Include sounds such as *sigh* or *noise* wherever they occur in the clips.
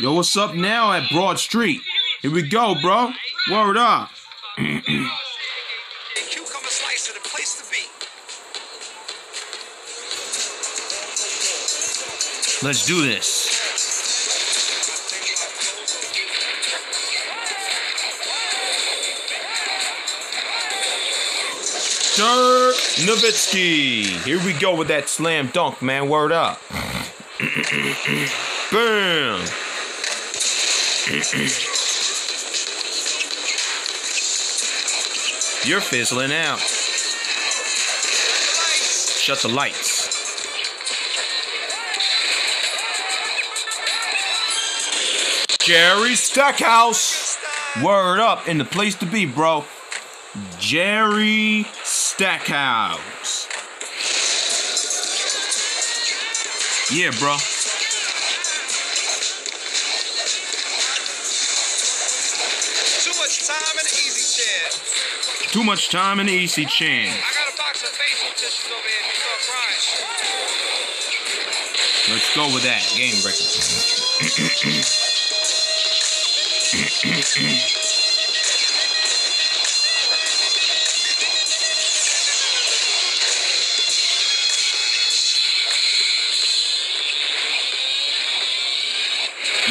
Yo, what's up now at Broad Street? Here we go, bro. Word up. Cucumber slicer, the place to be. Let's do this. Dirk Nowitzki. Here we go with that slam dunk, man. Word up. *clears throat* Bam. You're fizzling out. Shut the lights. Jerry Stackhouse. Word up in the place to be, bro. Jerry Stackhouse. Yeah, bro. Too much time in the easy chain. I got a box of facial tissues over here if you start crying. Let's go with that. Game breaker.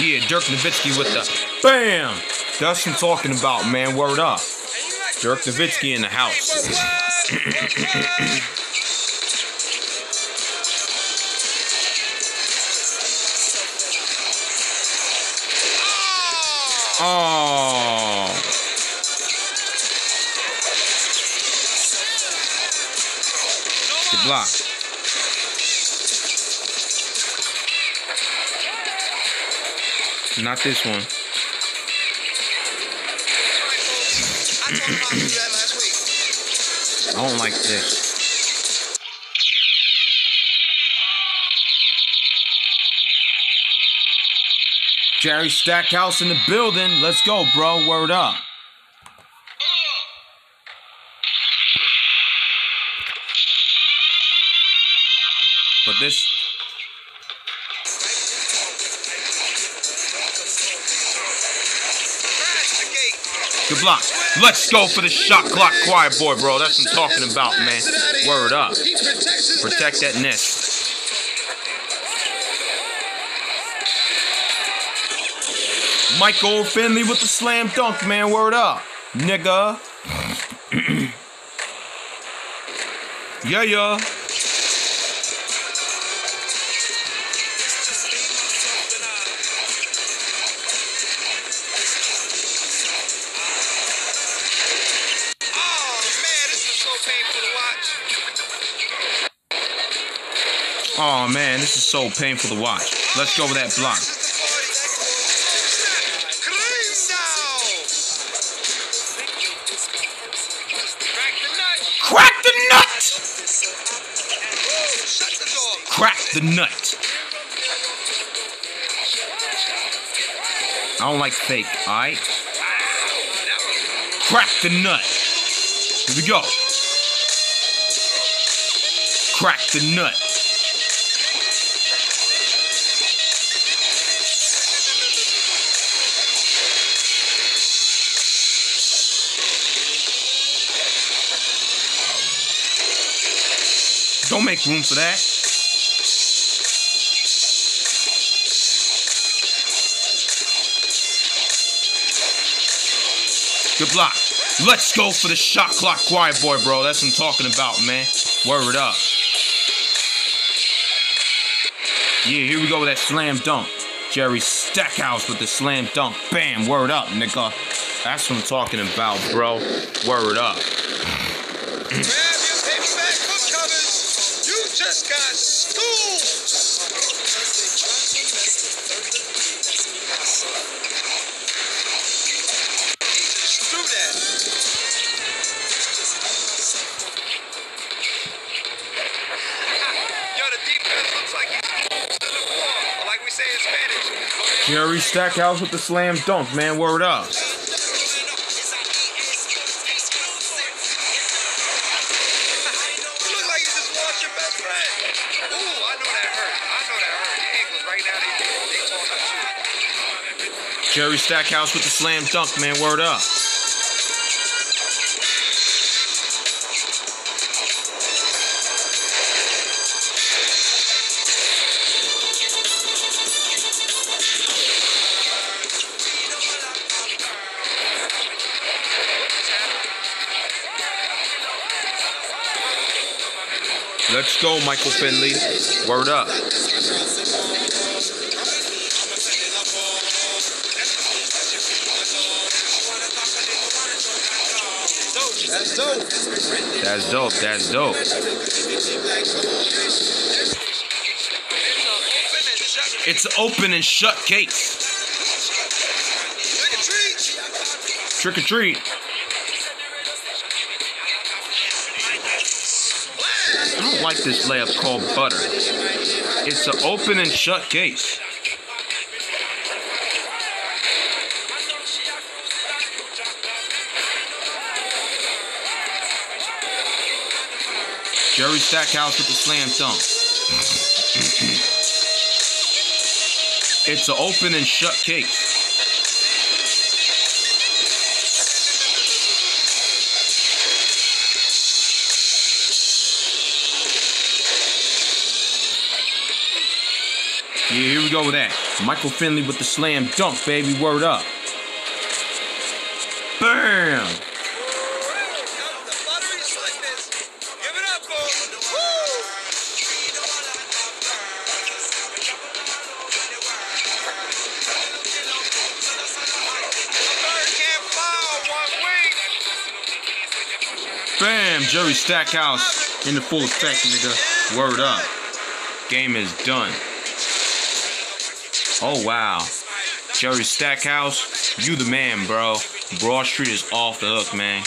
yeah, Dirk Nowitzki with the BAM! That's what I'm talking about, man. Word up. And you like Dirk Nowitzki in the house. Oh! *laughs* Oh. Good block. Not this one. I don't like this. Jerry Stackhouse in the building. Let's go, bro. Word up. But this good block. Let's go for the shot clock quiet boy, bro. That's what I'm talking about, man. Word up. Protect that nest. Michael Finley with the slam dunk, man. Word up. Nigga. *clears throat* yeah, yeah. Oh, man. This is so painful to watch. Let's go with that block. Crack the nut. Crack the nut. I don't like fake, alright? Crack the nut. Here we go. Crack the nut. Don't make room for that. Good block. Let's go for the shot clock quiet boy, bro. That's what I'm talking about, man. Word up. Yeah, here we go with that slam dunk. Jerry Stackhouse with the slam dunk. Bam, word up, nigga. That's what I'm talking about, bro. Word up. Grab your paperback book covers. You just looks like Jerry Stackhouse with the slam dunk, man. Word up. You look like you just lost your best friend. Ooh, I know that hurt. I know that hurt. Your ankles right now, they, they torn up too. Jerry Stackhouse with the slam dunk, man. Word up. Let's go, Michael Finley. Word up. That's dope. That's dope. That's dope. It's open and shut It's an open and shut case. Trick or treat. Trick or treat. Like this layup called butter. It's an open and shut case. Jerry Stackhouse with the slam dunk. It's an open and shut case. Yeah, here we go with that. Michael Finley with the slam dunk, baby. Word up. Bam! Bam! Jerry Stackhouse in the full effect, nigga. Word up. Game is done. Oh, wow. Jerry Stackhouse, you the man, bro. Broad Street is off the hook, man.